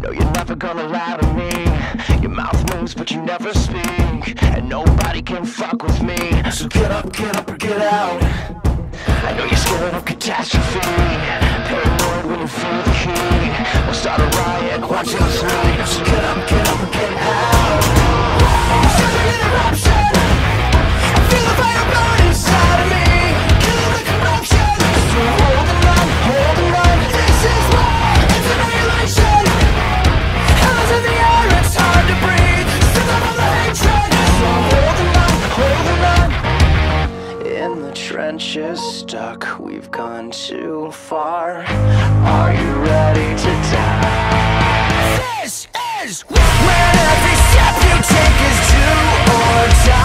No, you're never gonna lie to me. Your mouth moves, but you never speak. And nobody can fuck with me. So get up, get up, or get out. I know you're scared of catastrophe. too far. Are you ready to die? This is where every step you take is do or die.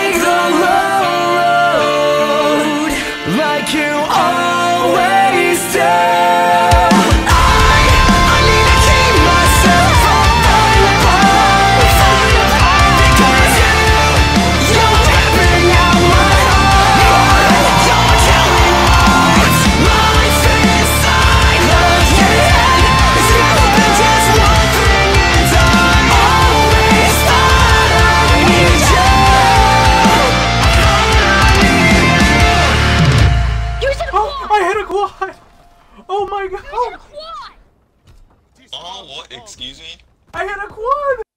take the love. Excuse me? I hit a quad!